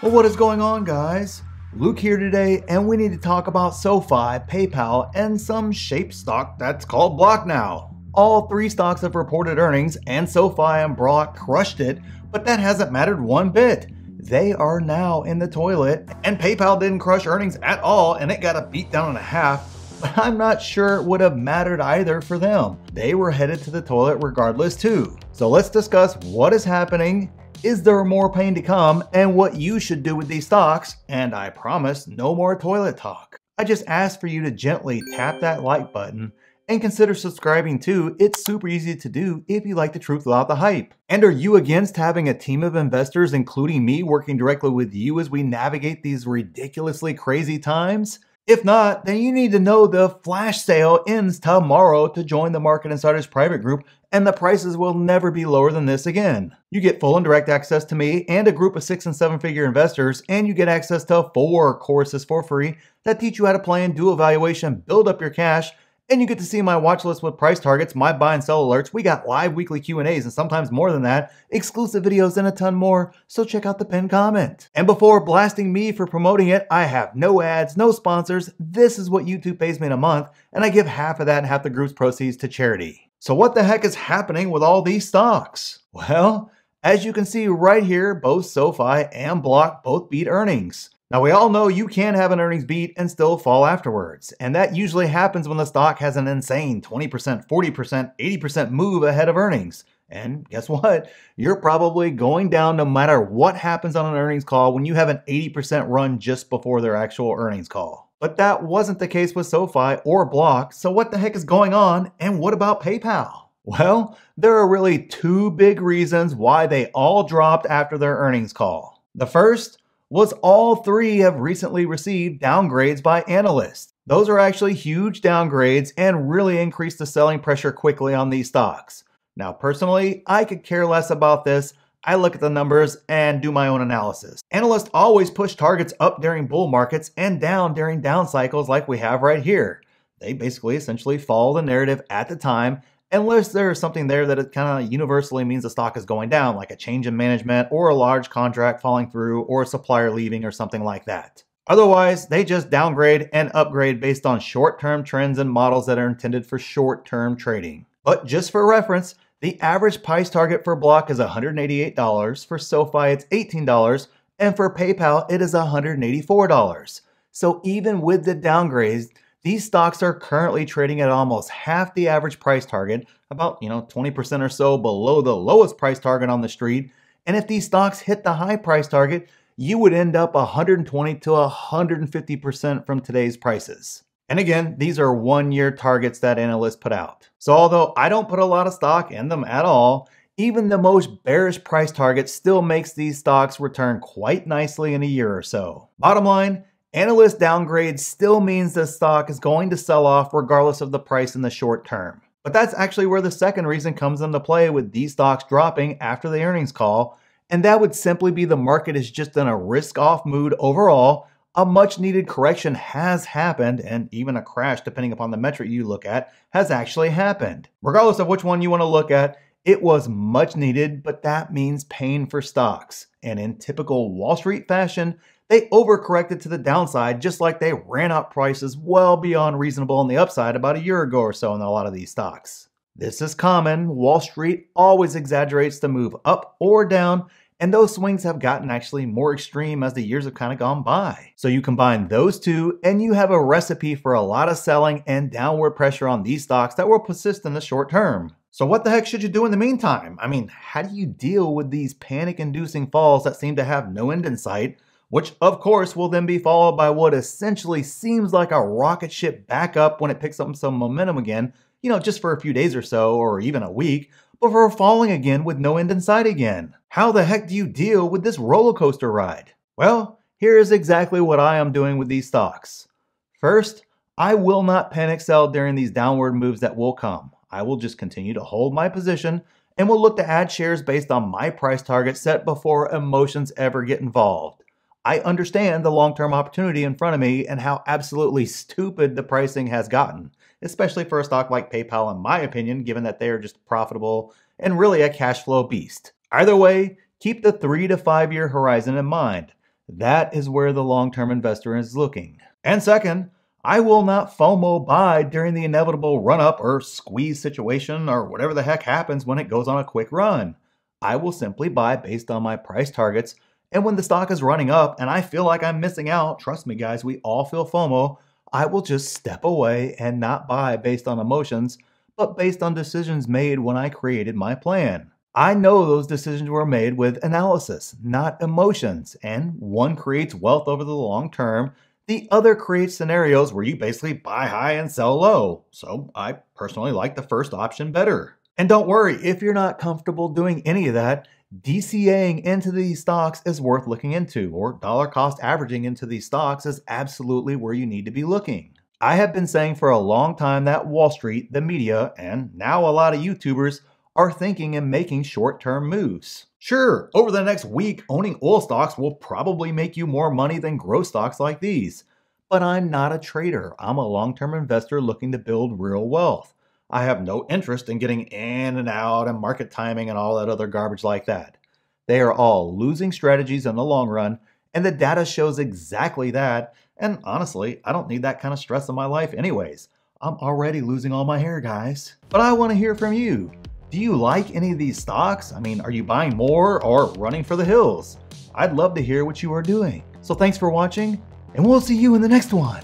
Well, what is going on, guys? Luke here today, and we need to talk about SoFi, PayPal, and some shape stock that's called Block now. All three stocks have reported earnings, and SoFi and Block crushed it, but that hasn't mattered one bit. They are now in the toilet, and PayPal didn't crush earnings at all, and it got a beat down and a half. But I'm not sure it would have mattered either for them. They were headed to the toilet regardless, too. So let's discuss what is happening is there more pain to come, and what you should do with these stocks, and I promise no more toilet talk. I just ask for you to gently tap that like button and consider subscribing too. It's super easy to do if you like the truth without the hype. And are you against having a team of investors, including me, working directly with you as we navigate these ridiculously crazy times? If not, then you need to know the flash sale ends tomorrow to join the Market Insiders private group, and the prices will never be lower than this again. You get full and direct access to me and a group of six and seven figure investors, and you get access to four courses for free that teach you how to plan, do evaluation, build up your cash, and you get to see my watch list with price targets, my buy and sell alerts. We got live weekly Q&As and sometimes more than that, exclusive videos and a ton more, so check out the pinned comment. And before blasting me for promoting it, I have no ads, no sponsors. This is what YouTube pays me in a month, and I give half of that and half the group's proceeds to charity. So what the heck is happening with all these stocks? Well, as you can see right here, both SoFi and Block both beat earnings. Now, we all know you can have an earnings beat and still fall afterwards, and that usually happens when the stock has an insane 20%, 40%, 80% move ahead of earnings. And guess what? You're probably going down no matter what happens on an earnings call when you have an 80% run just before their actual earnings call. But that wasn't the case with SoFi or Block, so what the heck is going on, and what about PayPal? Well, there are really two big reasons why they all dropped after their earnings call. The first, was all three have recently received downgrades by analysts. Those are actually huge downgrades and really increase the selling pressure quickly on these stocks. Now, personally, I could care less about this. I look at the numbers and do my own analysis. Analysts always push targets up during bull markets and down during down cycles like we have right here. They basically essentially follow the narrative at the time unless there's something there that it kind of universally means the stock is going down, like a change in management or a large contract falling through or a supplier leaving or something like that. Otherwise, they just downgrade and upgrade based on short term trends and models that are intended for short term trading. But just for reference, the average price target for Block is $188, for SoFi it's $18, and for PayPal it is $184. So even with the downgrades, these stocks are currently trading at almost half the average price target, about, you know, 20% or so below the lowest price target on the street. And if these stocks hit the high price target, you would end up 120 to 150% from today's prices. And again, these are one year targets that analysts put out. So although I don't put a lot of stock in them at all, even the most bearish price target still makes these stocks return quite nicely in a year or so. Bottom line, Analyst downgrade still means the stock is going to sell off regardless of the price in the short term. But that's actually where the second reason comes into play with these stocks dropping after the earnings call, and that would simply be the market is just in a risk off mood overall. A much needed correction has happened, and even a crash, depending upon the metric you look at, has actually happened. Regardless of which one you want to look at, it was much needed, but that means pain for stocks. And in typical Wall Street fashion, they overcorrected to the downside, just like they ran up prices well beyond reasonable on the upside about a year ago or so in a lot of these stocks. This is common. Wall Street always exaggerates the move up or down, and those swings have gotten actually more extreme as the years have kind of gone by. So you combine those two, and you have a recipe for a lot of selling and downward pressure on these stocks that will persist in the short term. So, what the heck should you do in the meantime? I mean, how do you deal with these panic inducing falls that seem to have no end in sight which of course will then be followed by what essentially seems like a rocket ship back up when it picks up some momentum again, you know, just for a few days or so, or even a week, before falling again with no end in sight again. How the heck do you deal with this roller coaster ride? Well, here is exactly what I am doing with these stocks. First, I will not panic sell during these downward moves that will come. I will just continue to hold my position and will look to add shares based on my price target set before emotions ever get involved. I understand the long term opportunity in front of me and how absolutely stupid the pricing has gotten, especially for a stock like PayPal, in my opinion, given that they are just profitable and really a cash flow beast. Either way, keep the three to five year horizon in mind. That is where the long term investor is looking. And second, I will not FOMO buy during the inevitable run up or squeeze situation or whatever the heck happens when it goes on a quick run. I will simply buy based on my price targets. And when the stock is running up and I feel like I'm missing out, trust me, guys, we all feel FOMO, I will just step away and not buy based on emotions, but based on decisions made when I created my plan. I know those decisions were made with analysis, not emotions, and one creates wealth over the long term. The other creates scenarios where you basically buy high and sell low. So I personally like the first option better. And don't worry, if you're not comfortable doing any of that, DCAing into these stocks is worth looking into, or dollar cost averaging into these stocks is absolutely where you need to be looking. I have been saying for a long time that Wall Street, the media, and now a lot of YouTubers are thinking and making short term moves. Sure, over the next week, owning oil stocks will probably make you more money than growth stocks like these. But I'm not a trader, I'm a long term investor looking to build real wealth. I have no interest in getting in and out and market timing and all that other garbage like that. They are all losing strategies in the long run, and the data shows exactly that. And honestly, I don't need that kind of stress in my life, anyways. I'm already losing all my hair, guys. But I want to hear from you. Do you like any of these stocks? I mean, are you buying more or running for the hills? I'd love to hear what you are doing. So thanks for watching, and we'll see you in the next one.